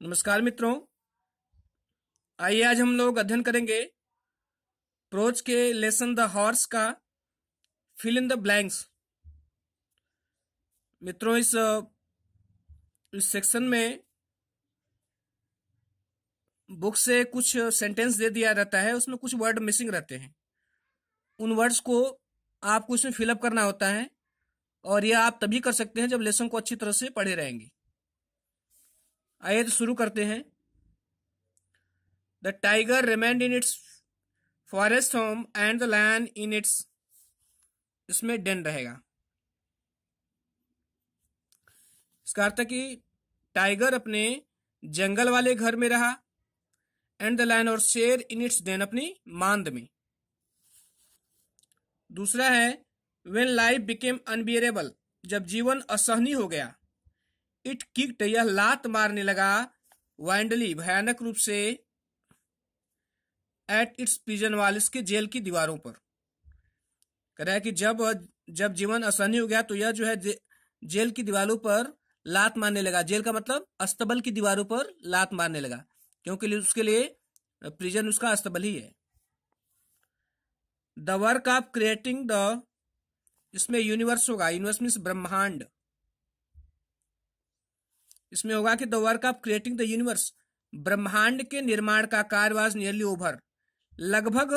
नमस्कार मित्रों। आइए आज हम लोग अध्ययन करेंगे प्रोज के लेसन द हॉर्स का फिल इन द ब्लैंक्स। मित्रों, इस इस सेक्शन में बुक से कुछ सेंटेंस दे दिया रहता है, उसमें कुछ वर्ड मिसिंग रहते हैं। उन वर्ड्स को आपको इसमें फिलअप करना होता है और यह आप तभी कर सकते हैं जब लेसन को अच्छी तरह से पढ़े रहेंगे। आइए तो शुरू करते हैं। The tiger remained in its forest home and the land in its इसमें डेन रहेगा। इसका अर्थ कि टाइगर अपने जंगल वाले घर में रहा एंड द लैंड और शेर इन इट्स डेन अपनी मांद में। दूसरा है वेन लाइफ बिकेम अनबियरेबल जब जीवन असहनीय हो गया इट किक्ट यह लात मारने लगा वाइंडली भयानक रूप से एट इट्स प्रिजन वाल इसके जेल की दीवारों पर। कह रहा है कि जब जब जीवन आसानी हो गया तो यह जो है जे, जेल की दीवारों पर लात मारने लगा। जेल का मतलब अस्तबल की दीवारों पर लात मारने लगा क्योंकि उसके लिए प्रिजन उसका अस्तबल ही है। The work of creating the इसमें यूनिवर्स होगा यूनिवर्स मीन्स ब्रह्मांड। इसमें होगा कि the work of creating the universe ब्रह्मांड के निर्माण का कार्य वॉज़ नियरली ओवर लगभग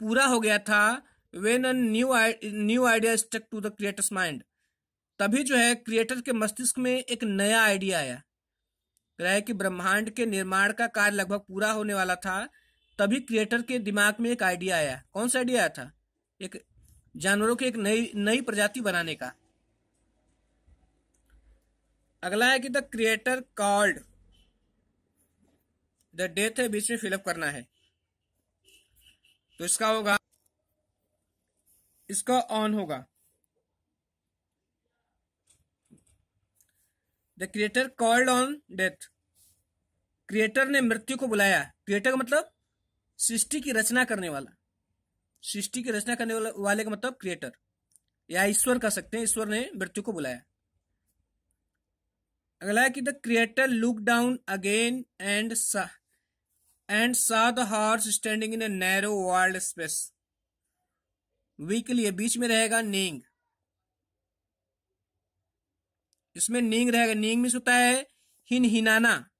पूरा हो गया था when a new new idea stuck to the creator's mind तभी जो है क्रिएटर के मस्तिष्क में एक नया आइडिया आया। रहा है कि ब्रह्मांड के निर्माण का कार्य लगभग पूरा होने वाला था, तभी क्रिएटर के दिमाग में एक आइडिया आया। कौन सा आइडिया आया था? एक, जानवरों की एक नई नई प्रजाति बनाने का। अगला है कि the creator called the death है, बीच में फिलअप करना है। तो इसका होगा, इसका ऑन होगा। The creator called on death creator ने मृत्यु को बुलाया। क्रिएटर का मतलब सृष्टि की रचना करने वाला। सृष्टि की रचना करने वाले का मतलब क्रिएटर या ईश्वर कह सकते हैं, ईश्वर ने मृत्यु को बुलाया। अगला है कि the creator look down again and and saw the horse standing in a narrow world space we के लिए बीच में रहेगा नींग। इसमें नींग रहेगा, नींग मीन्स होता है हिन हिनाना।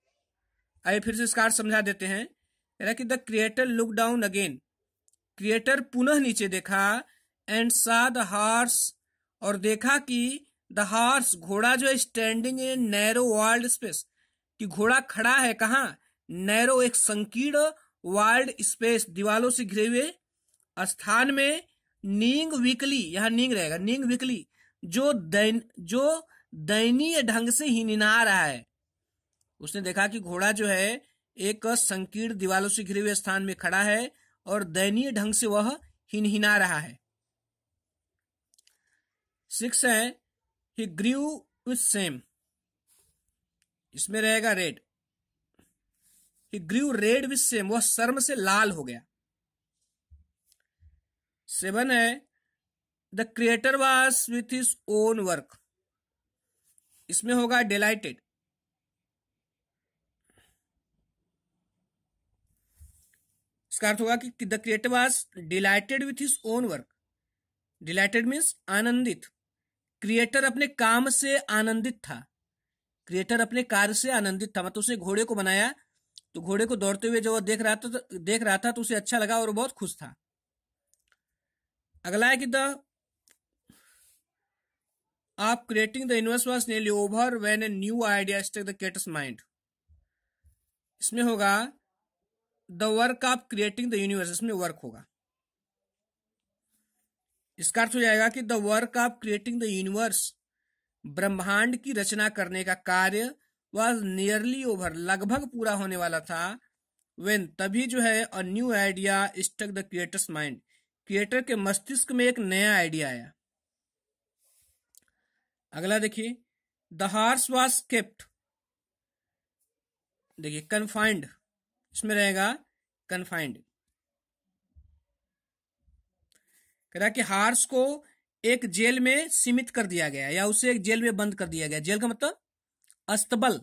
आइए फिर से इसका समझा देते हैं। कि the creator look down again creator पुनः नीचे देखा एंड सा द हॉर्स और देखा कि द हॉर्स घोड़ा जो है standing in narrow world space कि घोड़ा खड़ा है कहा? नैरो एक संकीर्ण वर्ल्ड स्पेस दीवालों से घिरे हुए स्थान में नींग वीकली, यहाँ नींग रहेगा, नींग वीकली, जो दैन, जो दयनीय ढंग से ही निना रहा है। उसने देखा कि घोड़ा जो है, एक संकीर्ण दीवालों से घिरे हुए स्थान में खड़ा है और दयनीय ढंग से वह हिनहिना रहा है। सिक्स है ही ग्रीव विथ सेम इसमें रहेगा red he grew red with same वह शर्म से लाल हो गया। सेवन है। The creator was with his own work इसमें होगा डिलाइटेड इसका अर्थ होगा कि the creator was delighted with his own work delighted means आनंदित। क्रिएटर अपने काम से आनंदित था। क्रिएटर अपने कार्य से आनंदित था। मतलब उसने घोड़े को बनाया तो घोड़े को दौड़ते हुए जब वो देख रहा था तो देख रहा था तो उसे अच्छा लगा और बहुत खुश था। अगला है कि द, आप creating the universe was nearly over when a new idea struck the creator's mind इसमें होगा the work of creating the universe इसमें वर्क होगा। इसका अर्थ हो जाएगा कि the work of creating the universe, ब्रह्मांड की रचना करने का कार्य वह नियरली ओवर लगभग पूरा होने वाला था वेन तभी जो है a new idea struck the creator's mind creator के मस्तिष्क में एक नया आइडिया आया। अगला देखिए द हार्स वॉज़ केप्ट देखिए कन्फाइंड इसमें रहेगा कन्फाइंड कह रहा कि हार्स को एक जेल में सीमित कर दिया गया या उसे एक जेल में बंद कर दिया गया जेल का मतलब अस्तबल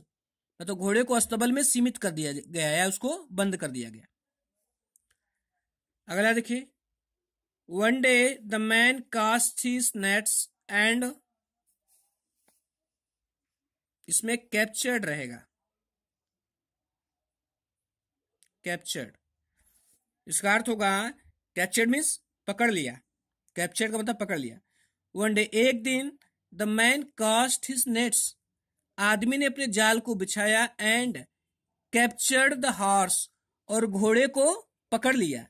तो घोड़े को अस्तबल में सीमित कर दिया गया या उसको बंद कर दिया गया अगला देखिए। One day the man cast his nets and इसमें कैप्चर्ड रहेगा। कैप्चर्ड इसका अर्थ होगा कैप्चर्ड मीन्स पकड़ लिया। कैप्चर्ड का मतलब पकड़ लिया। वन डे एक दिन the man cast his nets आदमी ने अपने जाल को बिछाया एंड कैप्चर्ड द हॉर्स और घोड़े को पकड़ लिया।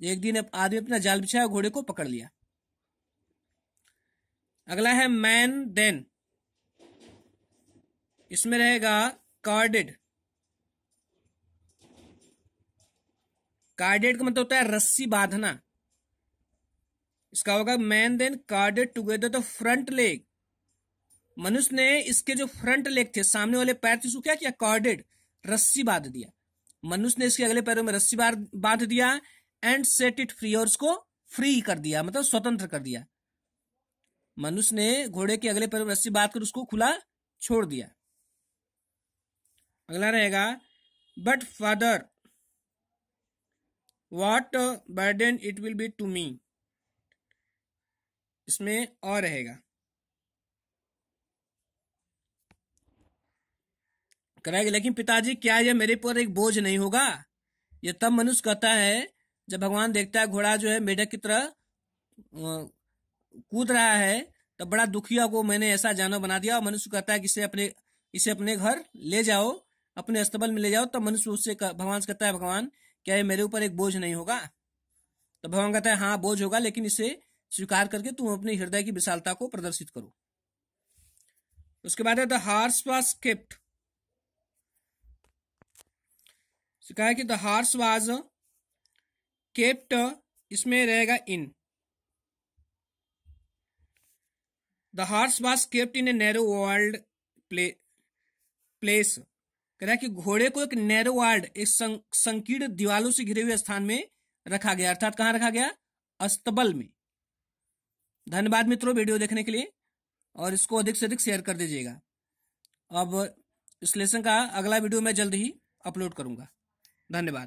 एक दिन आदमी अपना जाल बिछाया, घोड़े को पकड़ लिया। अगला है मैन देन इसमें रहेगा कार्डेड कार्डेड का मतलब होता है रस्सी बांधना। इसका होगा man then corded together the front leg मनुष्य ने इसके जो फ्रंट लेग थे, सामने वाले पैर थे क्या किया? कार्डेड रस्सी बाँध दिया। मनुष्य ने इसके अगले पैरों में रस्सी बाँध दिया एंड सेट इट फ्री और उसको फ्री कर दिया मतलब स्वतंत्र कर दिया। मनुष्य ने घोड़े के अगले पैरों में रस्सी बाँध कर उसको खुला छोड़ दिया। अगला रहेगा but father what burden it will be to me इसमें और रहेगा। करेगा, लेकिन पिताजी, क्या यह मेरे पर एक बोझ नहीं होगा? यह तब मनुष्य कहता है, जब भगवान देखता है घोड़ा जो है मेढक की तरह कूद रहा है, तब बड़ा दुखिया को मैंने ऐसा जानवर बना दिया। और मनुष्य कहता है कि इसे अपने इसे अपने घर ले जाओ, अपने अस्तबल में ले जाओ। तब मनुष्य उससे भगवान से कहता है, भगवान, क्या ये मेरे ऊपर एक बोझ नहीं होगा? तो भगवान कहता है हाँ बोझ होगा, लेकिन इसे स्वीकार करके तुम अपने हृदय की विशालता को प्रदर्शित करो। उसके बाद है द हार्स वॉज़ केप्ट कहा कि द हार्स वाज केप्ट इसमें रहेगा in. The horse was kept in a narrow world play place कह रहा है कि घोड़े को एक नैरो वर्ल्ड एक संकीर्ण दीवालों से घिरे हुए स्थान में रखा गया। अर्थात कहाँ रखा गया? अस्तबल में। धन्यवाद मित्रों वीडियो देखने के लिए, और इसको अधिक से अधिक शेयर कर दीजिएगा। अब इस लेसन का अगला वीडियो मैं जल्द ही अपलोड करूँगा। धन्यवाद।